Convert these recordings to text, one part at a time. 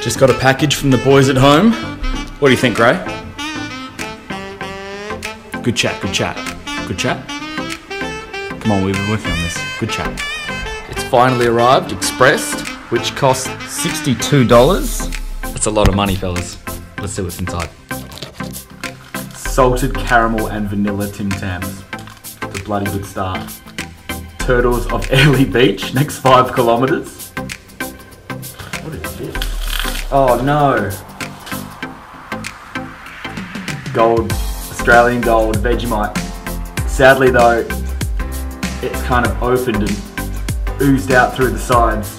Just got a package from the boys at home. What do you think, Gray? Good chat, good chat. Good chat? Come on, we've been working on this. Good chat. It's finally arrived, expressed, which costs $62. That's a lot of money, fellas. Let's see what's inside. Salted caramel and vanilla Tim Tams. It's a bloody good start. Turtles of Airlie Beach, next five kilometres. What is this? Oh no. Gold, Australian gold, Vegemite. Sadly though, it's kind of opened and oozed out through the sides.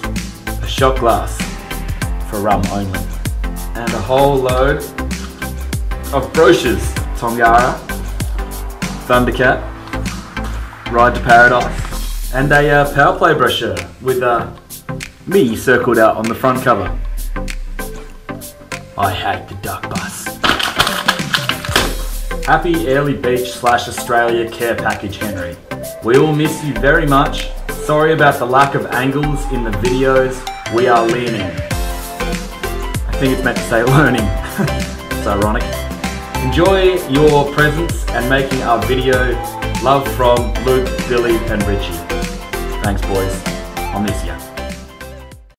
A shot glass for rum only. And a whole load of brochures. Tongara, Thundercat, Ride to Paradise, and a uh, Power Play brochure with uh, me circled out on the front cover. I hate the duck bus. Happy Airlie Beach slash Australia care package, Henry. We will miss you very much. Sorry about the lack of angles in the videos. We are learning. I think it's meant to say learning. it's ironic. Enjoy your presence and making our video. Love from Luke, Billy, and Richie. Thanks, boys. I'll miss you.